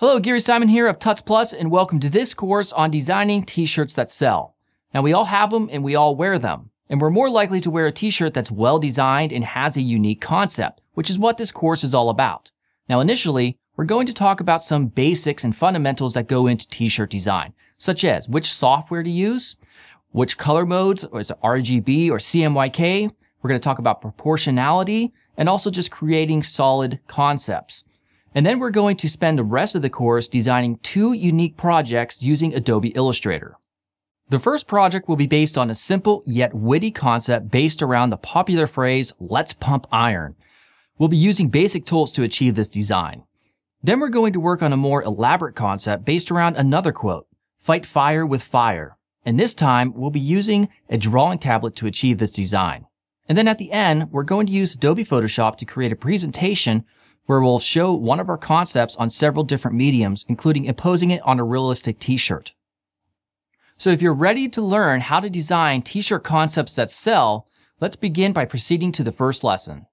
Hello, Gary Simon here of Tuts Plus, and welcome to this course on designing t-shirts that sell. Now, we all have them and we all wear them, and we're more likely to wear a t-shirt that's well designed and has a unique concept, which is what this course is all about. Now, initially, we're going to talk about some basics and fundamentals that go into t-shirt design, such as which software to use, which color modes, or is it RGB or CMYK? We're going to talk about proportionality and also just creating solid concepts. And then we're going to spend the rest of the course designing two unique projects using Adobe Illustrator. The first project will be based on a simple yet witty concept based around the popular phrase, let's pump iron. We'll be using basic tools to achieve this design. Then we're going to work on a more elaborate concept based around another quote, fight fire with fire. And this time we'll be using a drawing tablet to achieve this design. And then at the end, we're going to use Adobe Photoshop to create a presentation where we'll show one of our concepts on several different mediums, including imposing it on a realistic t-shirt. So if you're ready to learn how to design t-shirt concepts that sell, let's begin by proceeding to the first lesson.